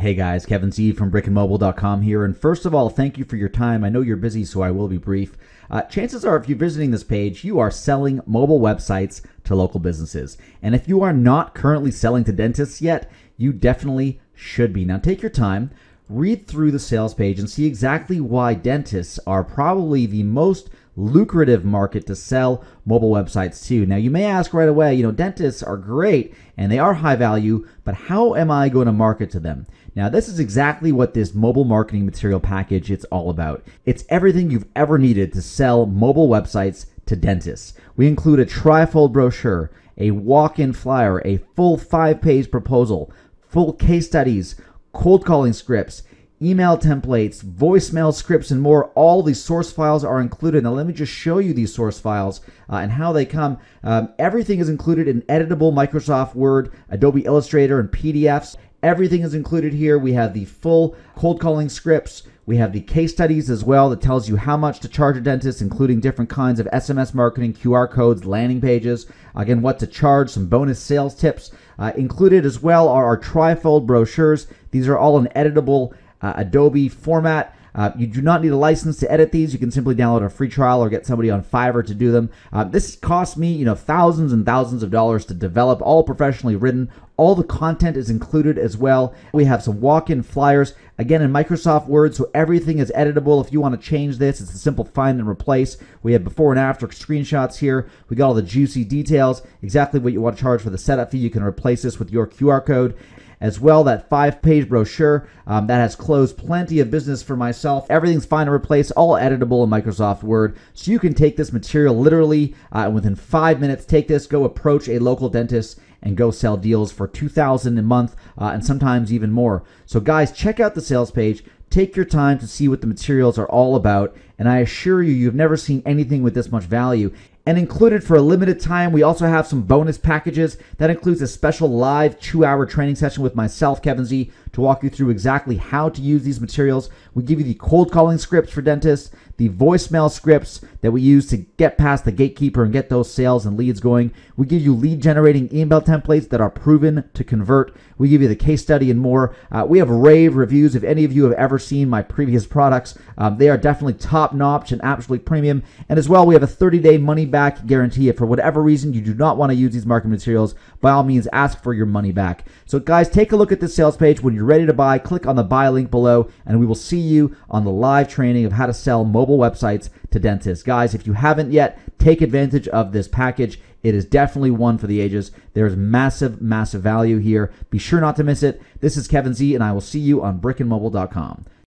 Hey guys, Kevin Z from brickandmobile.com here. And first of all, thank you for your time. I know you're busy, so I will be brief. Uh, chances are, if you're visiting this page, you are selling mobile websites to local businesses. And if you are not currently selling to dentists yet, you definitely should be. Now, take your time, read through the sales page, and see exactly why dentists are probably the most lucrative market to sell mobile websites to. Now, you may ask right away, you know, dentists are great and they are high value, but how am I going to market to them? Now, this is exactly what this mobile marketing material package it's all about. It's everything you've ever needed to sell mobile websites to dentists. We include a trifold brochure, a walk-in flyer, a full 5-page proposal, full case studies, cold calling scripts, email templates, voicemail scripts, and more. All these source files are included. Now, let me just show you these source files uh, and how they come. Um, everything is included in editable Microsoft Word, Adobe Illustrator, and PDFs. Everything is included here. We have the full cold calling scripts. We have the case studies as well that tells you how much to charge a dentist, including different kinds of SMS marketing, QR codes, landing pages. Again, what to charge, some bonus sales tips. Uh, included as well are our trifold brochures. These are all in editable uh, Adobe format. Uh, you do not need a license to edit these. You can simply download a free trial or get somebody on Fiverr to do them. Uh, this cost me, you know, thousands and thousands of dollars to develop, all professionally written. All the content is included as well. We have some walk-in flyers, again in Microsoft Word, so everything is editable. If you want to change this, it's a simple find and replace. We have before and after screenshots here. We got all the juicy details, exactly what you want to charge for the setup fee. You can replace this with your QR code as well. That five page brochure um, that has closed plenty of business for myself. Everything's fine to replace, all editable in Microsoft Word. So you can take this material literally uh, within five minutes. Take this, go approach a local dentist and go sell deals for 2000 a month uh, and sometimes even more. So guys, check out the sales page. Take your time to see what the materials are all about, and I assure you, you've never seen anything with this much value. And included for a limited time, we also have some bonus packages. That includes a special live two hour training session with myself, Kevin Z, to walk you through exactly how to use these materials. We give you the cold calling scripts for dentists, the voicemail scripts that we use to get past the gatekeeper and get those sales and leads going. We give you lead generating email templates that are proven to convert. We give you the case study and more. Uh, we have rave reviews. If any of you have ever seen my previous products, um, they are definitely top notch and absolutely premium. And as well, we have a 30 day money back guarantee. If for whatever reason you do not want to use these marketing materials, by all means, ask for your money back. So, guys, take a look at this sales page. When you're ready to buy, click on the buy link below, and we will see you on the live training of how to sell mobile websites to dentists. Guys, if you haven't yet, take advantage of this package. It is definitely one for the ages. There's massive, massive value here. Be sure not to miss it. This is Kevin Z, and I will see you on brickandmobile.com.